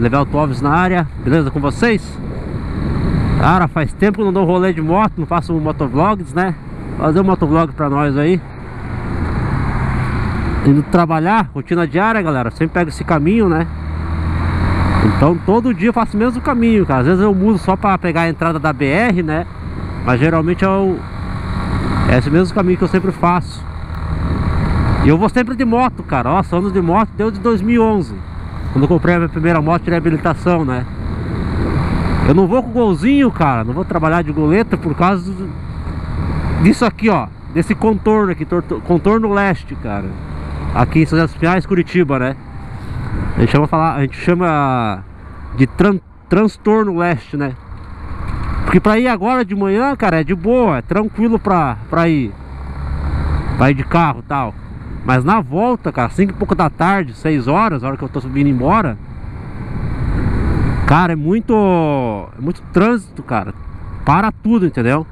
Level Toves na área, beleza com vocês? Cara, faz tempo que eu não dou rolê de moto, não faço motovlogs, né? Fazer um motovlog pra nós aí Indo trabalhar, rotina diária galera, sempre pego esse caminho, né? Então todo dia eu faço o mesmo caminho, cara Às vezes eu mudo só pra pegar a entrada da BR, né? Mas geralmente é, o... é esse mesmo caminho que eu sempre faço E eu vou sempre de moto, cara Nossa, anos de moto deu de 2011 quando eu comprei a minha primeira moto, tirei habilitação, né? Eu não vou com golzinho, cara. Não vou trabalhar de goleta por causa disso aqui, ó. Desse contorno aqui, contorno leste, cara. Aqui em São José Pinhais, Curitiba, né? A gente chama, falar, a gente chama de tran, transtorno leste, né? Porque pra ir agora de manhã, cara, é de boa, é tranquilo pra, pra ir. Pra ir de carro e tal. Mas na volta, cara, 5 e pouco da tarde, 6 horas, a hora que eu tô subindo embora Cara, é muito é muito trânsito, cara Para tudo, entendeu?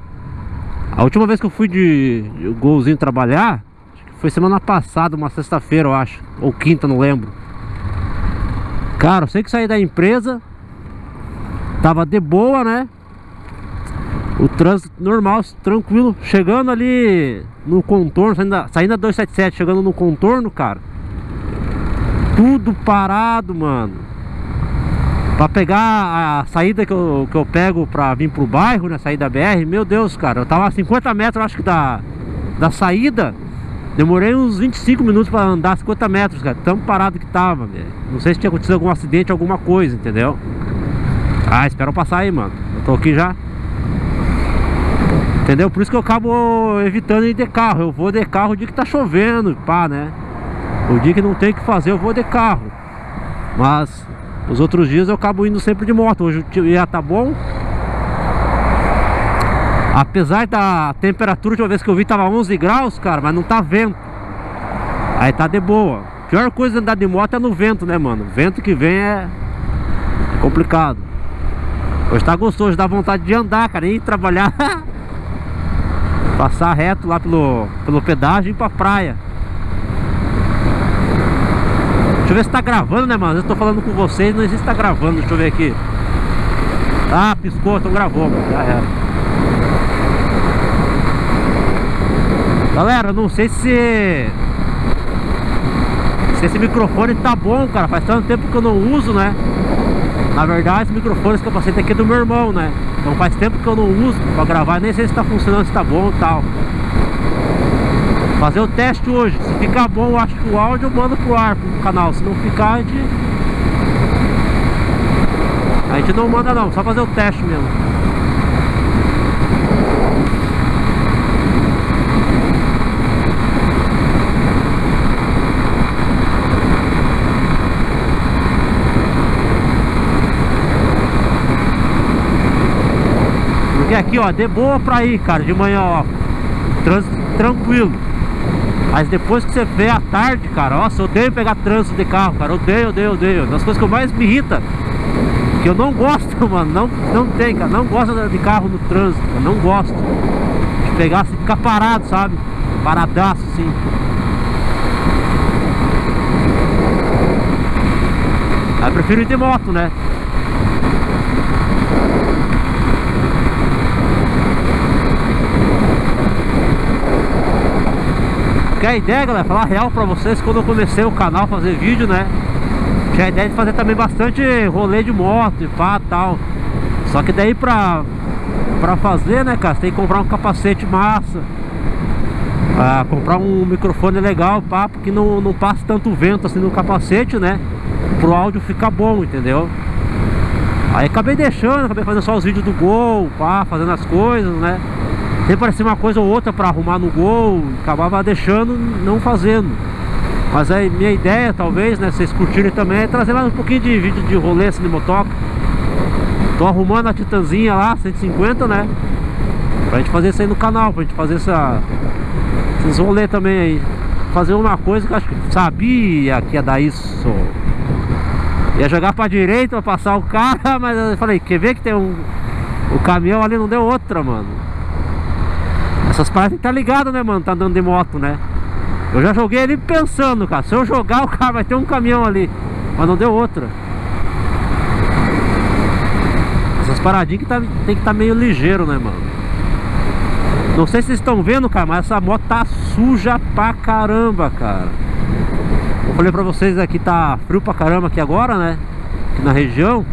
A última vez que eu fui de, de golzinho trabalhar Foi semana passada, uma sexta-feira, eu acho Ou quinta, não lembro Cara, eu sei que saí da empresa Tava de boa, né? O trânsito normal, tranquilo Chegando ali no contorno, saindo da, saindo da 277, chegando no contorno, cara. Tudo parado, mano. Pra pegar a saída que eu, que eu pego pra vir pro bairro, né? Saída BR, meu Deus, cara. Eu tava a 50 metros, acho que da, da saída. Demorei uns 25 minutos pra andar 50 metros, cara. Tão parado que tava, velho. Não sei se tinha acontecido algum acidente, alguma coisa, entendeu? Ah, espera eu passar aí, mano. Eu tô aqui já. Entendeu? Por isso que eu acabo evitando ir de carro. Eu vou de carro o dia que tá chovendo, pá, né? O dia que não tem o que fazer, eu vou de carro. Mas os outros dias eu acabo indo sempre de moto. Hoje dia tá bom. Apesar da temperatura, a última vez que eu vi tava 11 graus, cara, mas não tá vento. Aí tá de boa. A pior coisa de andar de moto é no vento, né, mano? Vento que vem é complicado. Hoje tá gostoso, dá vontade de andar, cara, e trabalhar. Passar reto lá pelo, pelo pedágio e ir pra praia. Deixa eu ver se tá gravando, né, mano? Eu tô falando com vocês, não existe tá gravando. Deixa eu ver aqui. Ah, piscou, então gravou, mano. Já era. Galera, não sei se Se esse microfone tá bom, cara. Faz tanto tempo que eu não uso, né? Na verdade, esse microfone, esse capacete aqui é do meu irmão, né então faz tempo que eu não uso pra gravar, nem sei se tá funcionando, se tá bom e tal. Fazer o teste hoje. Se ficar bom, eu acho que o áudio eu mando pro ar, pro canal. Se não ficar, a gente... A gente não manda não, só fazer o teste mesmo. Porque aqui, ó, de boa pra ir, cara, de manhã, ó. Trânsito tranquilo. Mas depois que você vê à tarde, cara, nossa, eu odeio pegar trânsito de carro, cara. Odeio, odeio, odeio. Das coisas que mais me irrita. Que eu não gosto, mano. Não, não tem, cara. Não gosto de carro no trânsito, cara. Não gosto. De pegar assim, ficar parado, sabe? Paradaço, assim. Eu prefiro ir de moto, né? Porque a ideia, galera, falar real pra vocês Quando eu comecei o canal, fazer vídeo, né? Tinha a ideia de fazer também bastante rolê de moto e pá, tal. Só que daí pra, pra fazer, né, cara Você tem que comprar um capacete massa. Ah, Comprar um microfone legal, pá Porque não, não passa tanto vento assim no capacete, né? Pro áudio ficar bom, entendeu? Aí acabei deixando, acabei fazendo só os vídeos do Gol, pá, fazendo as coisas, né Sempre parecia uma coisa ou outra para arrumar no gol, acabava deixando, não fazendo. Mas aí minha ideia, talvez, né, vocês curtirem também, é trazer mais um pouquinho de vídeo de rolê assim de motoca. Tô arrumando a Titanzinha lá, 150, né? Pra gente fazer isso aí no canal, pra gente fazer essa, esses rolê também aí. Fazer uma coisa que eu acho que sabia que ia dar isso. Ia jogar pra direita pra passar o cara, mas eu falei, quer ver que tem um. O caminhão ali não deu outra, mano. Essas paradas tem que tá ligado, né, mano? Tá andando de moto, né? Eu já joguei ali pensando, cara. Se eu jogar, o cara vai ter um caminhão ali. Mas não deu outra. Essas paradinhas que tá, tem que estar tá meio ligeiro, né, mano? Não sei se vocês estão vendo, cara, mas essa moto tá suja pra caramba, cara. Eu falei pra vocês aqui, tá frio pra caramba aqui agora, né? Aqui na região.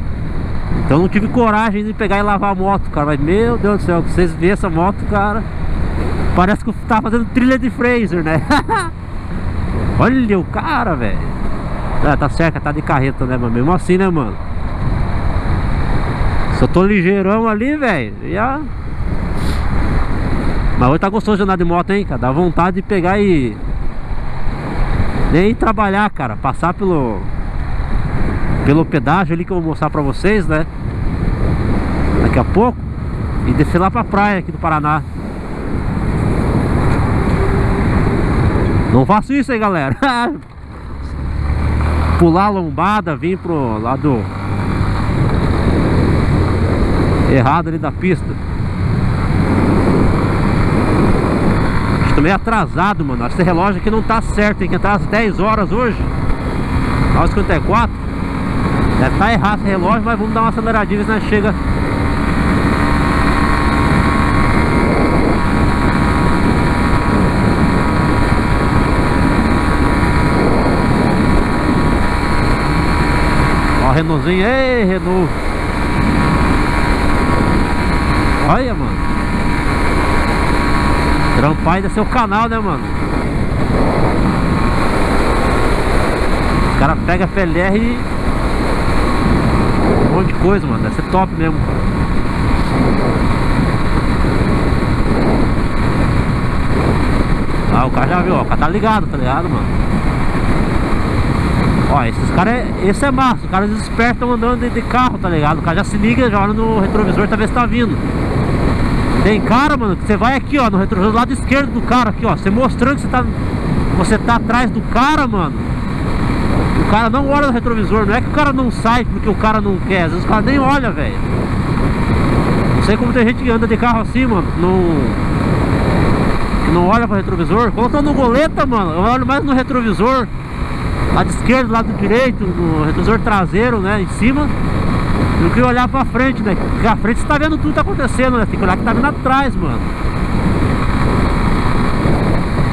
Então não tive coragem de pegar e lavar a moto, cara. Mas meu Deus do céu, vocês verem essa moto, cara. Parece que tá fazendo trilha de Fraser, né? Olha o cara, velho. Ah, tá certo, tá de carreta, né, mas mesmo assim, né, mano? Eu tô ligeirão ali, velho, já... Mas hoje tá gostoso de andar de moto, hein, cara? Dá vontade de pegar e... Nem trabalhar, cara. Passar pelo... Pelo pedágio ali que eu vou mostrar pra vocês, né? Daqui a pouco. E descer lá pra praia aqui do Paraná. Não faço isso aí, galera. Pular a lombada, vir pro lado errado ali da pista. Estou meio atrasado, mano. Esse relógio aqui não tá certo. Tem que entrar às 10 horas hoje. 9h54. Deve estar tá errado esse relógio, mas vamos dar uma aceleradinha, né? Chega Renaultzinho, ei Renault. Olha, mano. Trampar ainda seu canal, né, mano? O cara pega a PLR e Um monte de coisa, mano. Deve ser top mesmo. Ah, o cara já viu, ó, o cara tá ligado, tá ligado, mano Ó, esses caras, é, esse é massa, os caras espertos andando de, de, carro, tá ligado? O cara já se liga, já olha no retrovisor, se tá vindo. Tem cara, mano, que você vai aqui, ó, no retrovisor do lado esquerdo do cara aqui, ó, você mostrando que você tá, você tá atrás do cara, mano. O cara não olha no retrovisor, não é que o cara não sai porque o cara não quer, às vezes o cara nem olha, velho. Não sei como tem gente que anda de carro assim, mano, não... Não olha pro retrovisor. Tô no goleta, mano, eu olho mais no retrovisor lado esquerdo, lado direito, no retrovisor traseiro, né, em cima do que olhar pra frente, né, porque a frente você tá vendo tudo que tá acontecendo, né, tem que olhar que tá vindo atrás, mano.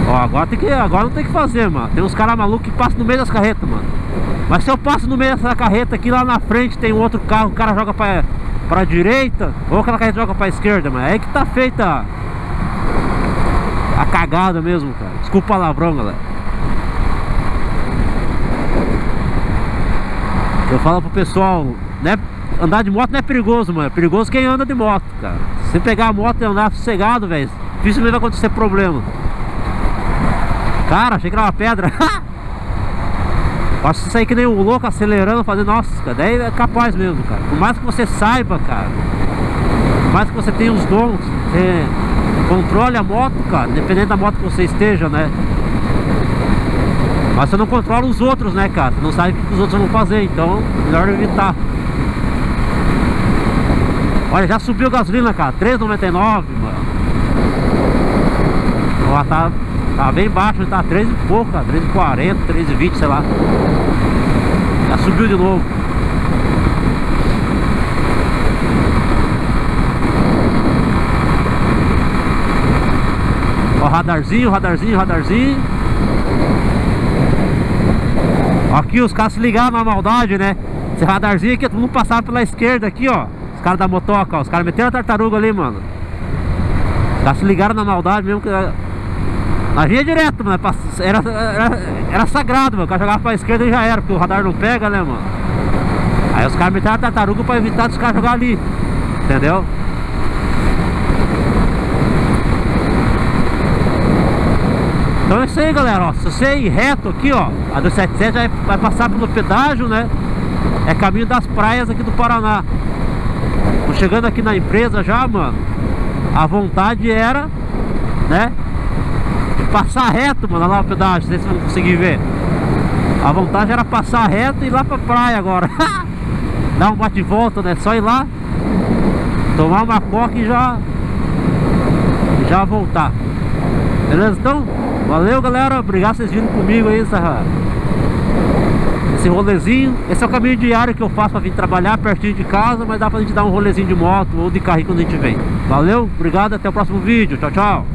Ó, agora tem que, agora não tem que fazer, mano, tem uns caras malucos que passam no meio das carretas, mano. Mas se eu passo no meio dessa carreta aqui, lá na frente tem um outro carro, o cara joga pra, pra direita Ou aquela carreta joga pra esquerda, mano, é aí que tá feita a cagada mesmo, cara. Desculpa o palavrão, galera Eu falo pro pessoal, né? Andar de moto não é perigoso, mano. É perigoso quem anda de moto, cara. Se pegar a moto e andar sossegado, velho, dificilmente vai acontecer problema. Cara, achei que era uma pedra. Acho que isso aí que nem um louco acelerando, fazendo, nossa, cara, daí é capaz mesmo, cara. Por mais que você saiba, cara, por mais que você tenha os dons, você controle a moto, cara, independente da moto que você esteja, né? Mas você não controla os outros, né, cara? Você não sabe o que os outros vão fazer, então melhor evitar. Olha, já subiu a gasolina, cara, 3,99, mano. Ó, tá, tá bem baixo, tá 3 e pouco, cara, 3,40, 3,20, sei lá. Já subiu de novo. Ó, radarzinho, radarzinho, radarzinho. Aqui os caras se ligaram na maldade, né? Esse radarzinho aqui, todo mundo passava pela esquerda aqui, ó. Os caras da motoca, ó. Os caras meteram a tartaruga ali, mano. Os caras se ligaram na maldade mesmo que. Vinha direto, mano. Era, era, era sagrado, mano. O cara jogava pra esquerda e já era, porque o radar não pega, né, mano? Aí os caras meteram a tartaruga pra evitar dos caras jogar ali. Entendeu? Então é isso aí galera, ó, se você ir reto aqui ó, a 277 vai, vai passar pelo pedágio, né? É caminho das praias aqui do Paraná Tô chegando aqui na empresa já, mano A vontade era, né? De passar reto, mano, lá no pedágio, não sei se vão conseguir ver A vontade era passar reto e ir lá pra praia agora Dar um bate volta, né? Só ir lá Tomar uma coca e já Já voltar Beleza então? Valeu galera, obrigado vocês virem comigo aí essa, esse rolezinho. Esse é o caminho diário que eu faço para vir trabalhar pertinho de casa, mas dá pra gente dar um rolezinho de moto ou de carrinho quando a gente vem. Valeu, obrigado, até o próximo vídeo. Tchau, tchau.